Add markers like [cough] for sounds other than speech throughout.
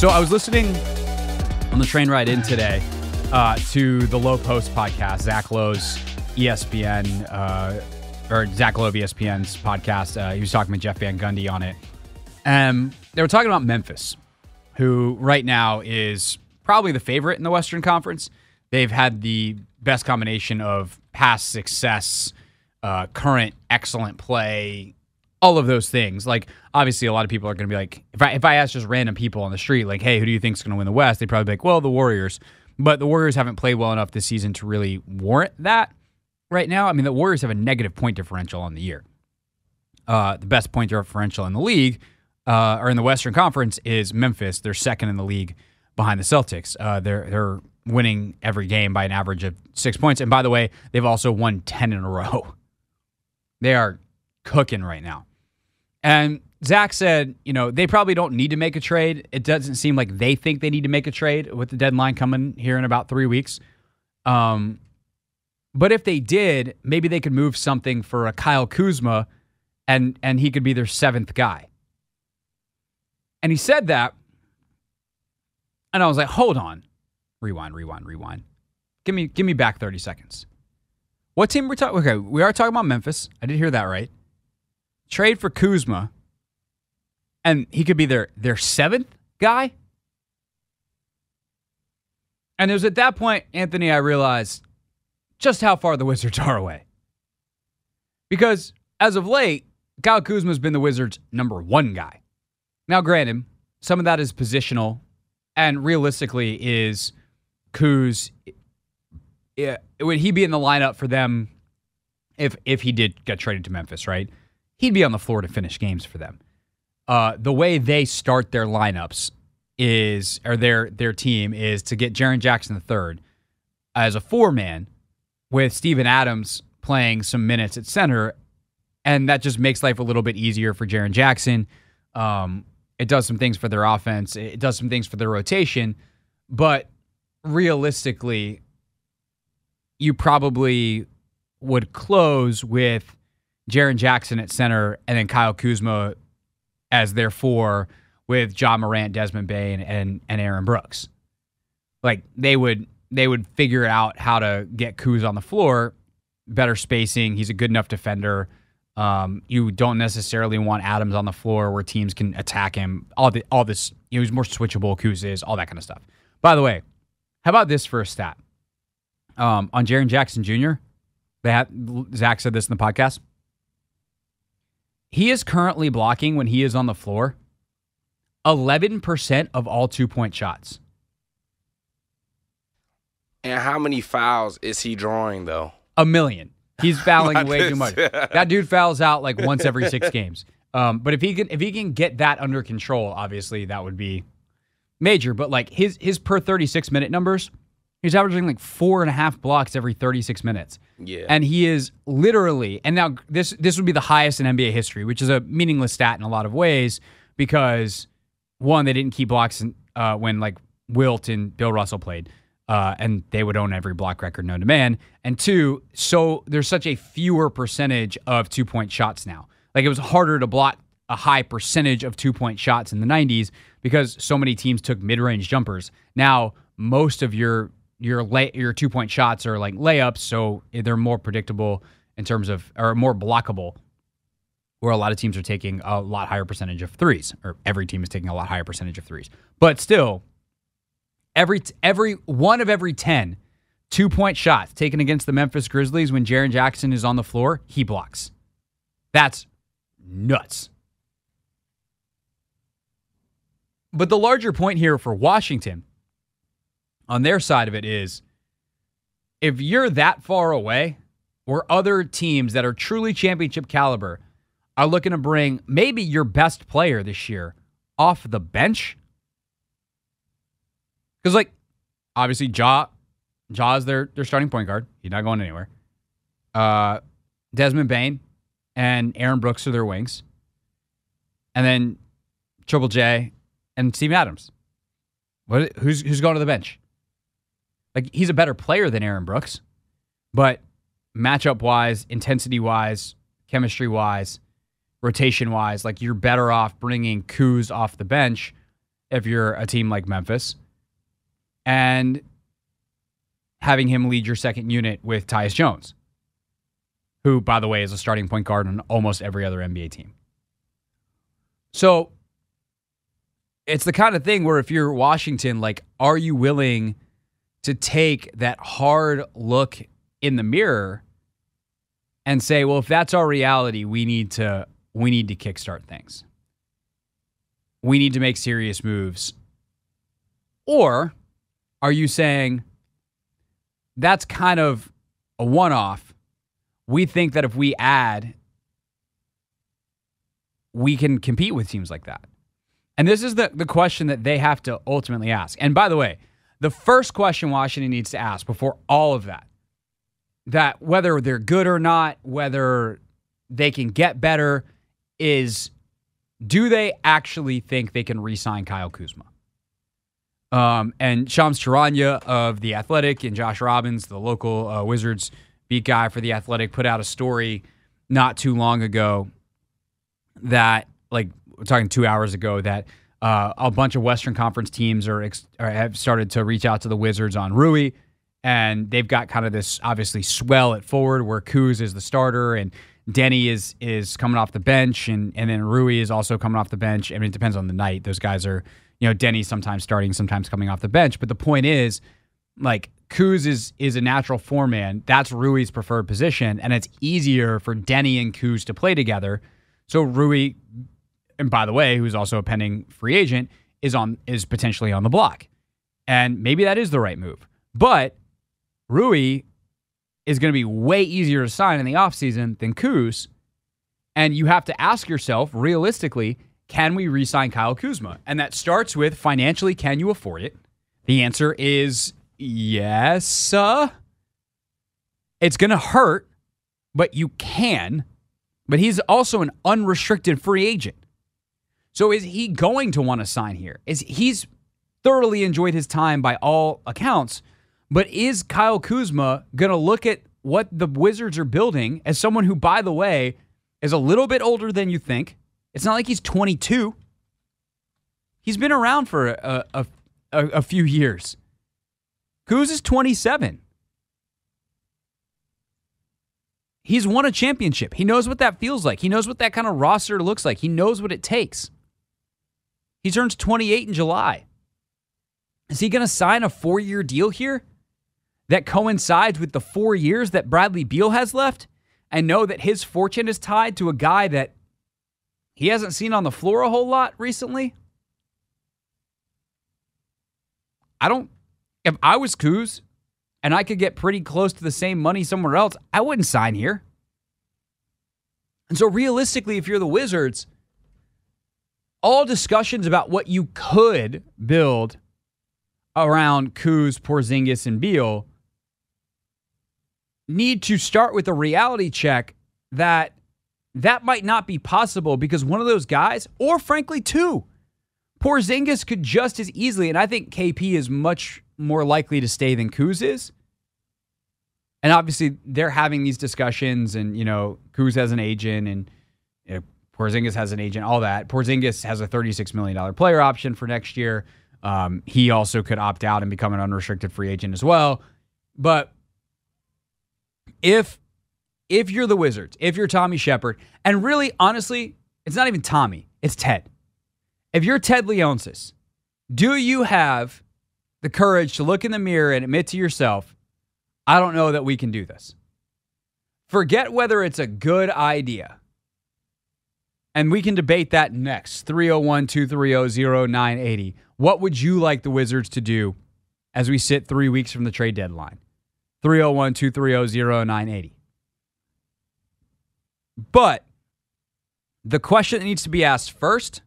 So I was listening on the train ride in today uh, to the Lowe Post podcast, Zach Lowe's ESPN, uh, or Zach Lowe of ESPN's podcast. Uh, he was talking with Jeff Van Gundy on it. Um, they were talking about Memphis, who right now is probably the favorite in the Western Conference. They've had the best combination of past success, uh, current excellent play, all of those things. Like obviously, a lot of people are going to be like, if I if I ask just random people on the street, like, hey, who do you think is going to win the West? They'd probably be like, well, the Warriors. But the Warriors haven't played well enough this season to really warrant that right now. I mean, the Warriors have a negative point differential on the year. Uh, the best point differential in the league, uh, or in the Western Conference, is Memphis. They're second in the league behind the Celtics. Uh, they're they're winning every game by an average of six points. And by the way, they've also won ten in a row. [laughs] They are cooking right now. And Zach said, you know, they probably don't need to make a trade. It doesn't seem like they think they need to make a trade with the deadline coming here in about three weeks. Um, but if they did, maybe they could move something for a Kyle Kuzma, and and he could be their seventh guy. And he said that, and I was like, hold on, rewind, rewind, rewind. Give me give me back thirty seconds. What team we're talking? Okay, we are talking about Memphis. I did hear that right trade for Kuzma, and he could be their their seventh guy. And it was at that point, Anthony, I realized just how far the [laughs] Wizards are away. Because as of late, Kyle Kuzma's been the Wizards' number one guy. Now, granted, some of that is positional, and realistically, is Kuz. Eh, would he be in the lineup for them if if he did get traded to Memphis? Right? He'd be on the floor to finish games for them. Uh, the way they start their lineups is, or their their team is to get Jaren Jackson the third as a four man with Steven Adams playing some minutes at center, and that just makes life a little bit easier for Jaren Jackson. Um, it does some things for their offense. It does some things for their rotation, but realistically, you probably would close with Jaren Jackson at center, and then Kyle Kuzma as their four with Ja Morant, Desmond Bane, and and Aaron Brooks. Like they would they would figure out how to get Kuz on the floor, better spacing. He's a good enough defender. Um, you don't necessarily want Adams on the floor where teams can attack him. All the all this, you know, he's more switchable. Kuz is all that kind of stuff. By the way, how about this for a stat? Um, on Jaren Jackson Jr., they had, Zach said this in the podcast. He is currently blocking when he is on the floor 11% of all two point shots. And how many fouls is he drawing, though? A million. He's [laughs] fouling way too much. That dude fouls out like once every six [laughs] games. Um, but if he can if he can get that under control, obviously that would be major. But like his his per 36 minute numbers, he's averaging like four and a half blocks every 36 minutes. Yeah. And he is literally, and now this this would be the highest in NBA history, which is a meaningless stat in a lot of ways because one, they didn't keep blocks in, uh, when like Wilt and Bill Russell played. Uh, and they would own every block record known to man. And two, so there's such a fewer percentage of two point shots now. Like it was harder to block a high percentage of two point shots in the 90s because so many teams took mid range jumpers. Now, most of your your lay, your two point shots are like layups, so they're more predictable in terms of or more blockable. Where a lot of teams are taking a lot higher percentage of threes, or every team is taking a lot higher percentage of threes. But still, every every one of every 10 two point shots taken against the Memphis Grizzlies when Jaren Jackson is on the floor, he blocks. That's nuts. But the larger point here for Washington on their side of it is if you're that far away, where other teams that are truly championship caliber are looking to bring maybe your best player this year off the bench. Because, like, obviously, Ja, Ja is their, their starting point guard. He's not going anywhere. Uh, Desmond Bane and Aaron Brooks are their wings. And then Triple J and Steve Adams. What, who's, who's going to the bench? Like he's a better player than Aaron Brooks, but matchup wise, intensity wise, chemistry wise, rotation wise, like you're better off bringing Kuz off the bench if you're a team like Memphis, and having him lead your second unit with Tyus Jones, who, by the way, is a starting point guard on almost every other NBA team. So it's the kind of thing where if you're Washington, like, are you willing to take that hard look in the mirror and say, well, if that's our reality, we need to we need to kickstart things. We need to make serious moves. Or are you saying that's kind of a one off? We think that if we add, we can compete with teams like that. And this is the, the question that they have to ultimately ask. And by the way, the first question Washington needs to ask before all of that, that whether they're good or not, whether they can get better, is do they actually think they can re sign Kyle Kuzma? Um, and Shams Charania of The Athletic and Josh Robbins, the local uh, Wizards beat guy for The Athletic, put out a story not too long ago that, like, we're talking two hours ago, that uh, a bunch of Western Conference teams are, ex- are, have started to reach out to the Wizards on Rui, and they've got kind of this obviously swell at forward where Kuz is the starter and Deni is is coming off the bench, and and then Rui is also coming off the bench. I mean, it depends on the night. Those guys are, you know, Deni sometimes starting, sometimes coming off the bench. But the point is, like Kuz is is a natural four man. That's Rui's preferred position, and it's easier for Deni and Kuz to play together. So Rui, and by the way, who's also a pending free agent, is on is potentially on the block, and maybe that is the right move. But Rui is going to be way easier to sign in the offseason than Kuz. And you have to ask yourself, realistically, can we re sign Kyle Kuzma? And that starts with financially, can you afford it? The answer is yes. Uh, it's going to hurt, but you can. But he's also an unrestricted free agent. So is he going to want to sign here? Is he's thoroughly enjoyed his time by all accounts, but is Kyle Kuzma going to look at what the Wizards are building as someone who, by the way, is a little bit older than you think? It's not like he's 22. He's been around for a, a, a, a few years. Kuz is 27. He's won a championship. He knows what that feels like. He knows what that kind of roster looks like. He knows what it takes. He turns 28 in July. Is he going to sign a four year deal here? that coincides with the four years that Bradley Beal has left and know that his fortune is tied to a guy that he hasn't seen on the floor a whole lot recently? I don't, if I was Kuz and I could get pretty close to the same money somewhere else, I wouldn't sign here. And so, realistically, if you're the Wizards, all discussions about what you could build around Kuz, Porzingis, and Beal need to start with a reality check that that might not be possible because one of those guys, or frankly, two, Porzingis could just as easily, and I think KP is much more likely to stay than Kuz is. And obviously, they're having these discussions, and you know, Kuz has an agent, and Porzingis has an agent, all that. Porzingis has a $36 million player option for next year. Um, he also could opt out and become an unrestricted free agent as well. But if if you're the Wizards, if you're Tommy Sheppard, and really honestly, it's not even Tommy, it's Ted. If you're Ted Leonsis, do you have the courage to look in the mirror and admit to yourself, I don't know that we can do this? Forget whether it's a good idea. And we can debate that next. 301 230 0980. What would you like the Wizards to do as we sit three weeks from the trade deadline? 301 230 0980. But the question that needs to be asked first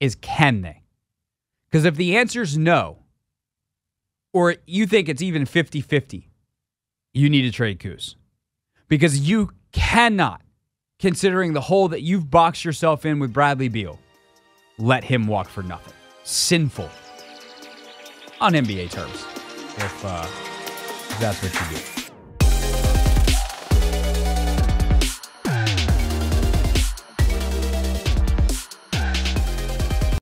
is can they? Because if the answer is no, or you think it's even 50 50, you need to trade Kuz. Because you cannot, considering the hole that you've boxed yourself in with Bradley Beal, let him walk for nothing. Sinful on NBA terms. If, uh, that's what you do.